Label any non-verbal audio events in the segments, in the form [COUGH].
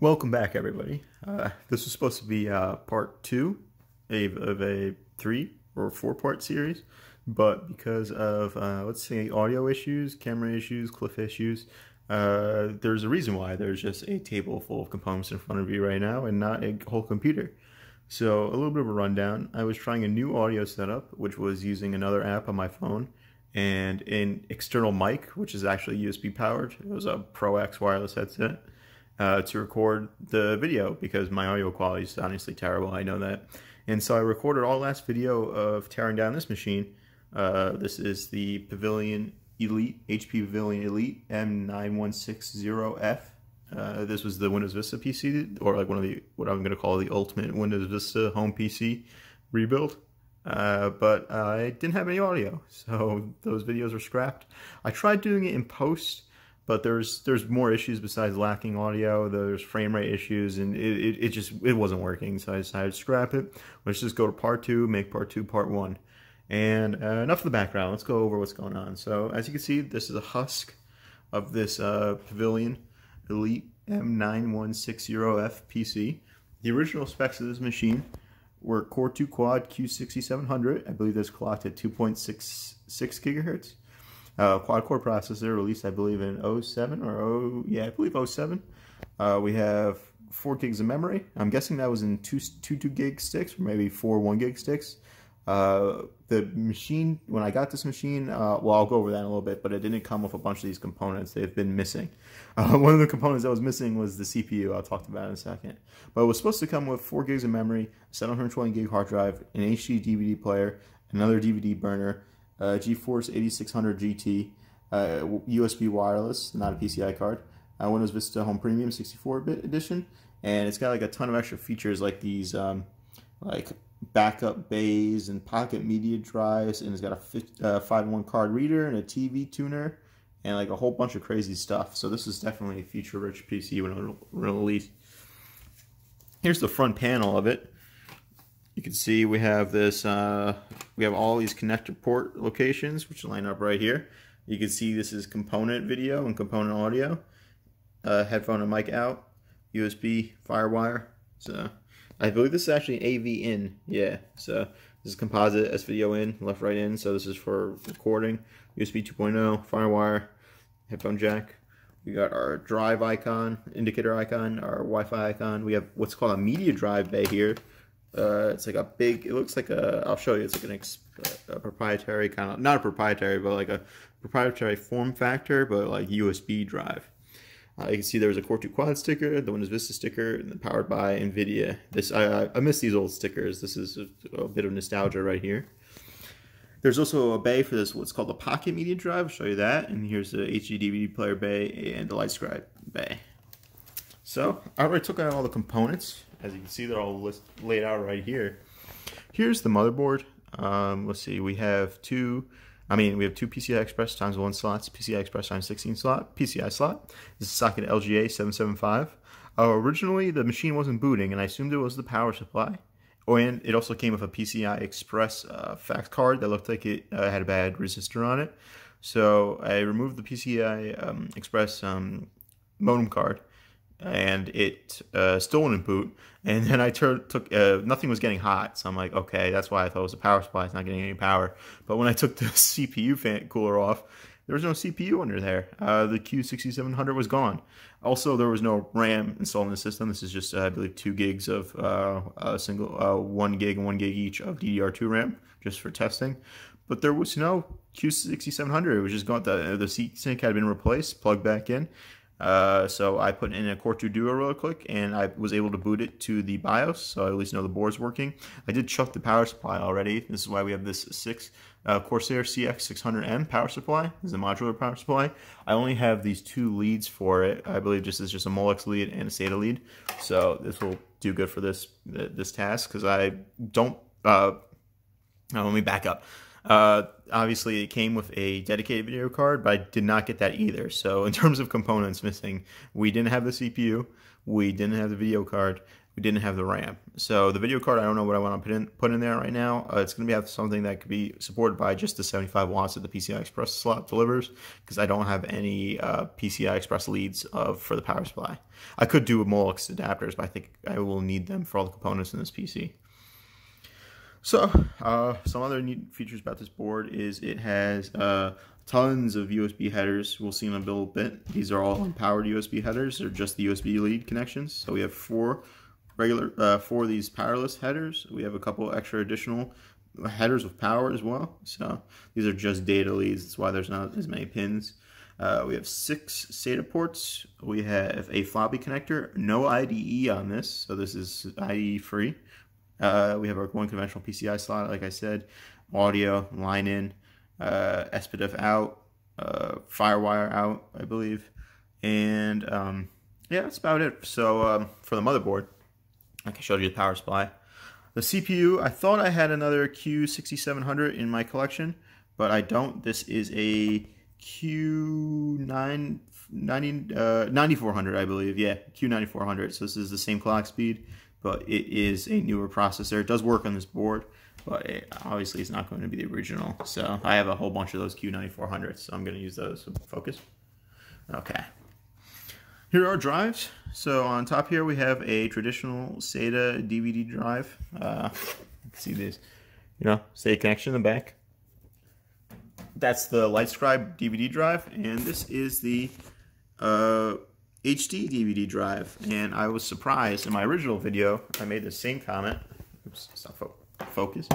Welcome back, everybody. Uh, this was supposed to be uh, part two of a three or four part series, but because of, uh, let's say, audio issues, camera issues, cliff issues, uh, there's a reason why there's just a table full of components in front of you right now and not a whole computer. So, a little bit of a rundown. I was trying a new audio setup, which was using another app on my phone and an external mic, which is actually USB powered. It was a Pro X wireless headset uh, to record the video because my audio quality is honestly terrible. I know that. And so I recorded all last video of tearing down this machine. Uh, this is the Pavilion Elite, HP Pavilion Elite M9160F. Uh, this was the Windows Vista PC, or like one of the, what I'm going to call the ultimate Windows Vista home PC rebuild. Uh, but I didn't have any audio, so those videos were scrapped. I tried doing it in post, but there's there's more issues besides lacking audio. There's frame rate issues, and it, it, it just it wasn't working. So I decided to scrap it. Let's just go to part two, make part two part one. And uh, enough of the background. Let's go over what's going on. So as you can see, this is a husk of this uh, Pavilion Elite M9160F PC. The original specs of this machine were Core 2 Quad Q6700. I believe this clocked at 2.66 gigahertz uh, quad core processor released, I believe, in 07 or 0, yeah, I believe 07. Uh, we have 4 gigs of memory. I'm guessing that was in two, two 2 gig sticks or maybe four 1 gig sticks. Uh, the machine, when I got this machine, uh, well, I'll go over that in a little bit, but it didn't come with a bunch of these components. They've been missing. Uh, [LAUGHS] one of the components that was missing was the CPU. I'll talk about in a second. But it was supposed to come with 4 gigs of memory, 720 gig hard drive, an HD DVD player, another DVD burner, uh, GeForce 8600 GT, uh, USB wireless, not a PCI card, uh, Windows Vista Home Premium 64-bit edition, and it's got like a ton of extra features like these, um, like backup bays and pocket media drives, and it's got a uh, 5-1 card reader and a TV tuner, and like a whole bunch of crazy stuff. So this is definitely a feature-rich PC when it released. Here's the front panel of it you can see we have this, uh, we have all these connector port locations, which line up right here. You can see this is component video and component audio, uh, headphone and mic out, USB, Firewire. So I believe this is actually AV in, yeah. So this is composite, S video in, left right in. So this is for recording, USB 2.0, Firewire, headphone jack. We got our drive icon, indicator icon, our Wi-Fi icon. We have what's called a media drive bay here, uh, it's like a big. It looks like a. I'll show you. It's like an ex, a proprietary kind of not a proprietary, but like a proprietary form factor, but like USB drive. Uh, you can see there's a Core 2 Quad sticker, the Windows Vista sticker, and powered by NVIDIA. This I, I miss these old stickers. This is a, a, bit of nostalgia right here. There's also a bay for this, what's called a Pocket Media Drive. I'll show you that. And here's the HD DVD player bay and the LightScribe bay. So I already took out all the components. As you can see, they're all list, laid out right here. Here's the motherboard. Um, let's see, we have two, I mean, we have two PCI Express times one slots, PCI Express times 16 slot, PCI slot. This is socket LGA 775. Uh, originally, the machine wasn't booting, and I assumed it was the power supply. Oh, and it also came with a PCI Express uh, fax card that looked like it uh, had a bad resistor on it. So I removed the PCI um, Express um, modem card and it uh, still boot. And then I took uh, nothing was getting hot, so I'm like, okay, that's why I thought it was a power supply. It's not getting any power. But when I took the [LAUGHS] CPU fan cooler off, there was no CPU under there. Uh, the Q6700 was gone. Also, there was no RAM installed in the system. This is just, uh, I believe, two gigs of uh, a single, uh, one gig and one gig each of DDR2 RAM, just for testing. But there was no Q6700. It was just gone. The the seat sink had been replaced, plugged back in, uh, so I put in a Core 2 Duo real quick and I was able to boot it to the BIOS, so I at least know the board's working. I did chuck the power supply already. This is why we have this 6 uh, Corsair CX600M power supply. This is a modular power supply. I only have these two leads for it. I believe this is just a Molex lead and a SATA lead. So this will do good for this this task because I don't. Uh, let me back up. Uh, obviously, it came with a dedicated video card, but I did not get that either. So, [LAUGHS] in terms of components missing, we didn't have the CPU, we didn't have the video card, we didn't have the RAM. So the video card, I don't know what I want to put in put in there right now. Uh, it's going to be something that could be supported by just the 75 watts that the PCI Express slot delivers, because I don't have any uh, PCI Express leads of for the power supply. I could do Molex adapters, but I think I will need them for all the components in this PC. So, uh, some other neat features about this board is it has uh, tons of USB headers. We'll see in a little bit. These are all powered USB headers. They're just the USB lead connections. So we have four regular, uh, four of these powerless headers. We have a couple extra additional headers with power as well. So these are just data leads. That's why there's not as many pins. Uh, we have six SATA ports. We have a floppy connector. No IDE on this, so this is IDE free. Uh, we have our one conventional PCI slot, like I said, audio, line in, uh, SPDIF out, uh, FireWire out, I believe. And um, yeah, that's about it. So um, for the motherboard, like I showed you the power supply. The CPU, I thought I had another Q6700 in my collection, but I don't. This is a Q9 90, uh, 9400, I believe. Yeah, Q9400. So this is the same clock speed but it is a newer processor. It does work on this board, but it, obviously it's not going to be the original. So I have a whole bunch of those Q9400s, so I'm going to use those. Focus. Okay. Here are drives. So on top here we have a traditional SATA DVD drive. Uh, see this, you know, SATA connection in the back. That's the LightScribe DVD drive, and this is the uh, HD DVD drive, and I was surprised in my original video, I made the same comment, oops, stop fo focus,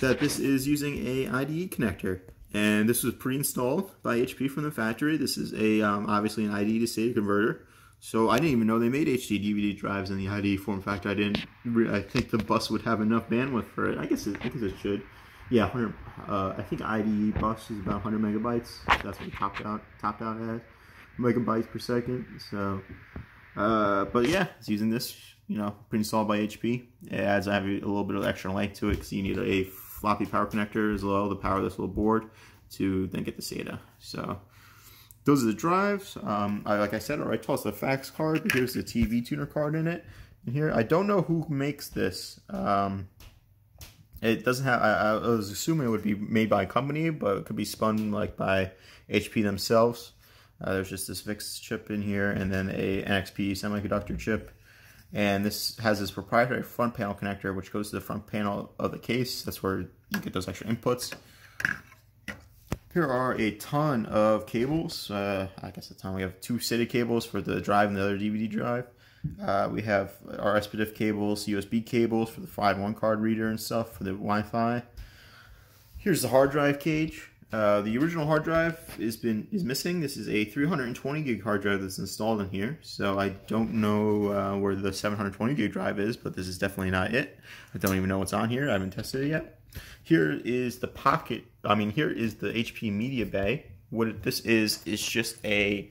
that this is using a IDE connector. And this was pre-installed by HP from the factory. This is a um, obviously an IDE to SATA converter. So I didn't even know they made HD DVD drives in the IDE form factor. I didn't. I think the bus would have enough bandwidth for it. I guess it, I guess it should. Yeah, 100. Uh, I think IDE bus is about 100 megabytes. That's what it topped out topped out as megabytes per second. So, uh, but yeah, it's using this, you know, pre-installed by HP. It adds a little bit of extra length to it because you need a floppy power connector as well to power this little board to then get the SATA. So those are the drives. Um, I, like I said, I already tossed the fax card, but here's the TV tuner card in it. And here, I don't know who makes this. Um, it doesn't have, I, I, was assuming it would be made by a company, but it could be spun like by HP themselves. Uh, there's just this ViXS chip in here and then a NXP semiconductor chip. And this has this proprietary front panel connector which goes to the front panel of the case. That's where you get those extra inputs. Here are a ton of cables. Uh, I guess a ton. We have two SATA cables for the drive and the other DVD drive. Uh, we have our SPDIF cables, USB cables for the 5.1 card reader and stuff for the Wi-Fi. Here's the hard drive cage. Uh, the original hard drive is been is missing. This is a 320 gig hard drive that's installed in here. So I don't know uh, where the 720 gig drive is, but this is definitely not it. I don't even know what's on here. I haven't tested it yet. Here is the pocket. I mean, here is the HP Media Bay. What this is is just a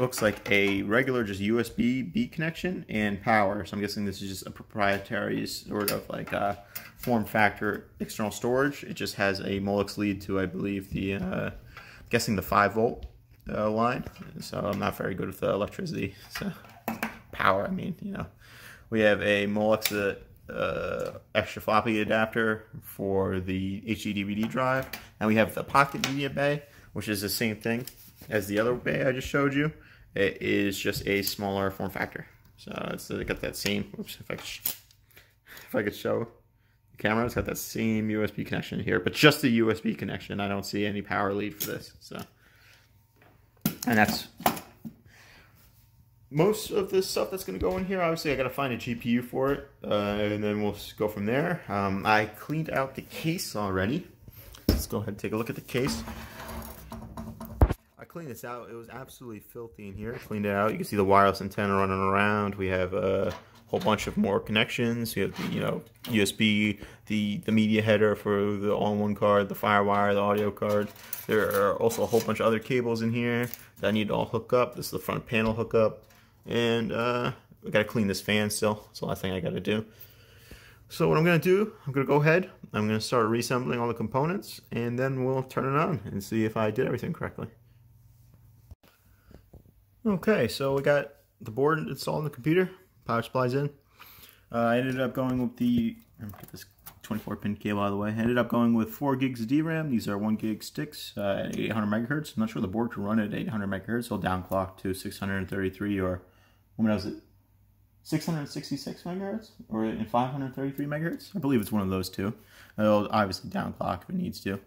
looks like a regular just USB B connection and power. So I'm guessing this is just a proprietary sort of like a form factor external storage. It just has a Molex lead to, I believe, the uh, guessing the 5 volt uh, line. So I'm not very good with the electricity. So power, I mean, you know. We have a Molex uh, extra floppy adapter for the HD drive. And we have the Pocket Media Bay, which is the same thing as the other bay I just showed you. It is just a smaller form factor. So it's got that same, oops, if I could, if I could show the camera, it's got that same USB connection here, but just the USB connection. I don't see any power lead for this. So, and that's most of the stuff that's going to go in here. Obviously, I got to find a GPU for it, uh, and then we'll go from there. Um, I cleaned out the case already. Let's go ahead and take a look at the case clean this out. It was absolutely filthy in here. Cleaned it out. You can see the wireless antenna running around. We have a whole bunch of more connections. We have the, you know, USB, the, the media header for the all-in-one card, the FireWire, the audio card. There are also a whole bunch of other cables in here that I need to all hook up. This is the front panel hookup. And uh, I gotta clean this fan still. That's the last thing I gotta do. So what I'm gonna do, I'm gonna go ahead, I'm gonna start reassembling all the components, and then we'll turn it on and see if I did everything correctly. Okay, so we got the board installed in the computer. power supplies in. Uh, I ended up going with the, get this 24 pin cable out of the way. I ended up going with 4 gigs of DRAM. These are 1 gig sticks uh, at 800 megahertz. I'm not sure the board can run at 800 megahertz. I'll downclock to 633 or, when was it? 666 megahertz or in 533 megahertz. I believe it's one of those two. It'll obviously downclock if it needs to.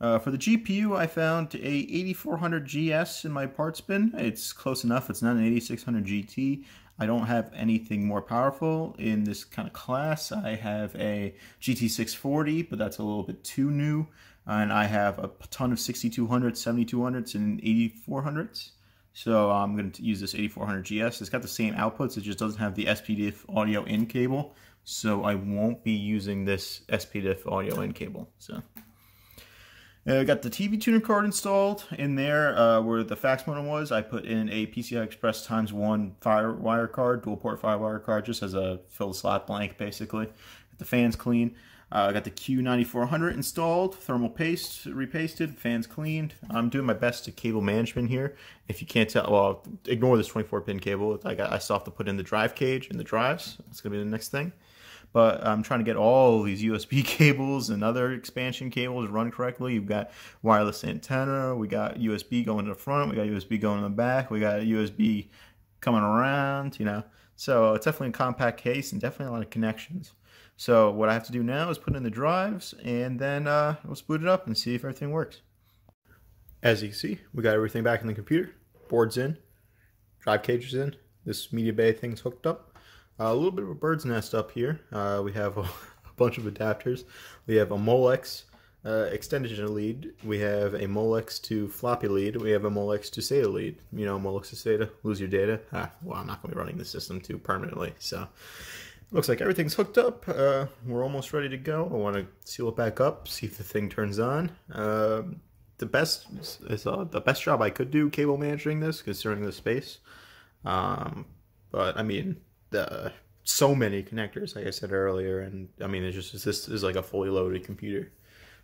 Uh, for the GPU, I found a 8400 GS in my parts bin. It's close enough. It's not an 8600 GT. I don't have anything more powerful in this kind of class. I have a GT640, but that's a little bit too new. And I have a ton of 6200s, 7200s, and 8400s. So I'm going to use this 8400 GS. It's got the same outputs, it just doesn't have the SPDIF audio in cable. So I won't be using this SPDIF audio in cable. So I uh, got the TV tuner card installed in there uh, where the fax modem was. I put in a PCI Express times one FireWire card, dual port FireWire card, just as a fill the slot blank basically. Get the fans clean. Uh, I got the Q9400 installed, thermal paste repasted, fans cleaned. I'm doing my best to cable management here. If you can't tell, well, ignore this 24 pin cable. I, got, I still have to put in the drive cage and the drives. That's going to be the next thing but I'm trying to get all these USB [LAUGHS] cables and other expansion cables run correctly. You've got wireless antenna, we got USB going to the front, we got USB going in the back, we got USB coming around, you know. So it's definitely a compact case and definitely a lot of connections. So what I have to do now is put in the drives and then uh, we'll boot it up and see if everything works. As you can see, we got everything back in the computer. Board's in, drive cages in, this media bay thing's hooked up. Uh, a little bit of a bird's nest up here. Uh, we have a, [LAUGHS] a, bunch of adapters. We have a Molex uh, extended lead. We have a Molex to floppy lead. We have a Molex to SATA lead. You know, Molex to SATA, lose your data. Ah, well, I'm not going to be running the system too permanently. So, looks like everything's hooked up. Uh, we're almost ready to go. I want to seal it back up, see if the thing turns on. Um, the best is uh, the best job I could do cable managing this, considering the space. Um, but I mean, uh, so many connectors, like I said earlier, and I mean, it's just this is like a fully loaded computer.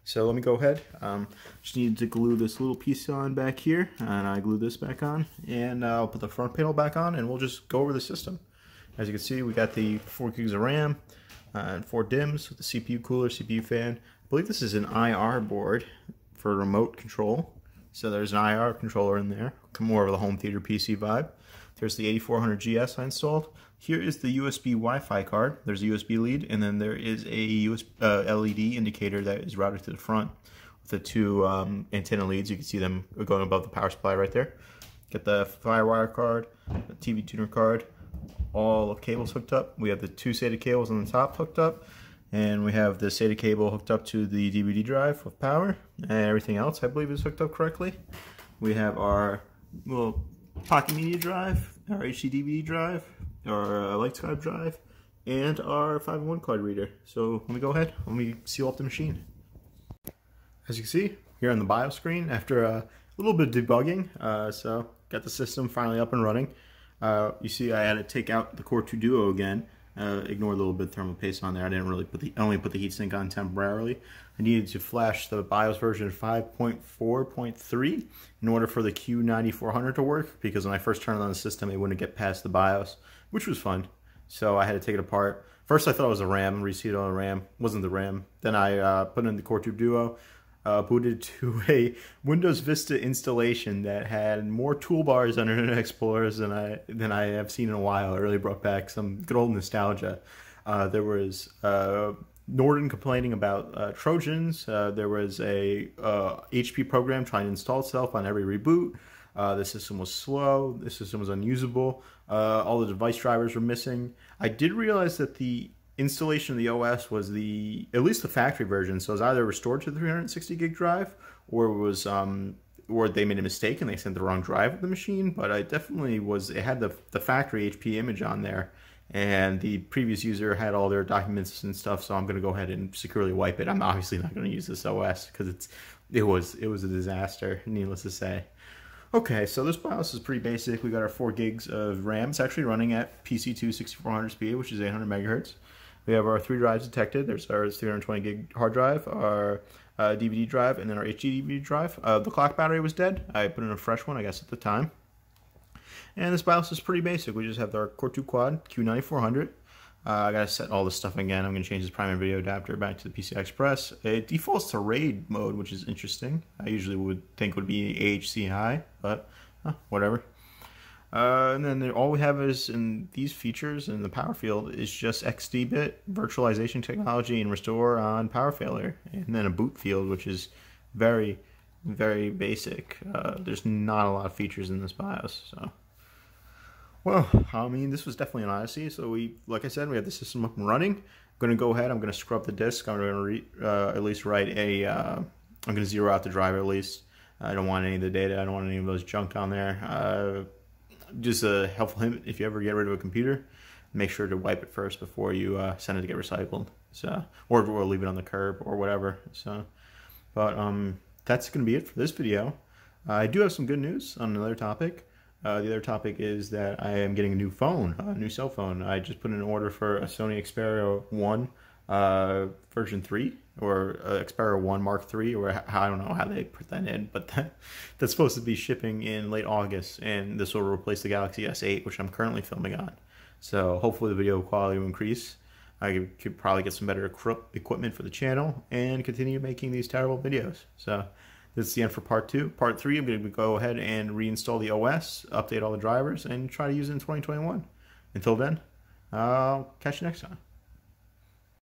So let me go ahead. Um, just need to glue this little piece on back here, and I glue this back on, and I'll put the front panel back on, and we'll just go over the system. As you can see, we got the 4 gigs of RAM uh, and 4 DIMMs with the CPU cooler, CPU fan. I believe this is an IR board for remote control. So there's an IR controller in there, Come more of the home theater PC vibe. There's the 8400 GS I installed. Here is the USB Wi-Fi card. There's a USB lead, and then there is a USB, uh, LED indicator that is routed to the front with the two um, antenna leads. You can see them going above the power supply right there. Get the FireWire card, the TV tuner card, all cables hooked up. We have the two SATA cables on the top hooked up, and we have the SATA cable hooked up to the DVD drive with power, and everything else I believe is hooked up correctly. We have our little Pocket Media drive, our HD DVD drive, our uh, Lightscribe drive, and our 501 card reader. So let me go ahead, let me seal up the machine. As you can see, here on the BIOS screen, after a little bit of debugging, uh, so got the system finally up and running. Uh, you see I had to take out the Core 2 Duo again, uh, ignore a little bit of thermal paste on there. I didn't really put the only put the heatsink on temporarily. I needed to flash the BIOS version 5.4.3 in order for the Q9400 to work because when I first turned on the system, it wouldn't get past the BIOS, which was fun. So I had to take it apart. First, I thought it was a RAM, reseat on a RAM. wasn't the RAM. Then I uh, put it in the Core 2 Duo, uh, booted [LAUGHS] to a Windows Vista installation that had more toolbars on Internet Explorer than I than I have seen in a while. It really brought back some good old nostalgia. Uh, there was uh, Norton complaining about uh, Trojans. Uh, there was a HP uh, program trying to install itself on every reboot. The system was slow. The system was unusable. all the device drivers were missing. I did realize that the installation of the OS was the at least the factory version. So it was either restored to the 360 gig drive or it was um, or they made a mistake and they sent the wrong drive of the machine. But I definitely was it had the the factory HP image on there, and the previous user had all their documents and stuff. So I'm going to go ahead and securely wipe it. I'm obviously not going to use this OS because it's it was it was a disaster. Needless to say. Okay, so this BIOS is pretty basic. We got our 4 gigs of RAM. It's actually running at PC2 6400 speed, which is 800 megahertz. We have our three drives detected. There's our 320 gig hard drive, our uh, DVD drive, and then our HD DVD drive. Uh, the clock battery was dead. I put in a fresh one, I guess, at the time. And this BIOS is pretty basic. We just have our Core 2 Quad Q9400. Uh, I gotta set all this stuff again. I'm gonna change this primary video adapter back to the PCI Express. It defaults to RAID mode, which is interesting. I usually would think would be AHCI, but whatever. Uh, and then all we have is in these features in the power field is just XD-bit virtualization technology and restore on power failure, and then a boot field, which is very, very basic. Uh, there's not a lot of features in this BIOS, so. Well, I mean, this was definitely an odyssey. So we, like I said, we have the system up and running. I'm going to go ahead. I'm going to scrub the disk. I'm going to uh, at least write a. am going to zero out the drive at least. I don't want any of the data. I don't want any of those junk on there. Uh, just a helpful hint: if you ever get rid of a computer, make sure to wipe it first before you uh, send it to get recycled. So, or, or leave it on the curb or whatever. So, but um, that's going to be it for this video. I do have some good news on another topic. Uh, the other topic is that I am getting a new phone, a new cell phone. I just put in an order for a Sony Xperia 1 uh, version 3 or uh, Xperia 1 Mark 3 or I don't know how they put that in, but [LAUGHS] that, that's supposed to be shipping in late August and this will replace the Galaxy S8 which I'm currently filming on. So hopefully the video quality will increase. I could probably get some better equipment for the channel and continue making these terrible videos. So this is the end for part two. Part three, I'm going to go ahead and reinstall the OS, update all the drivers, and try to use it in 2021. Until then, I'll catch you next time.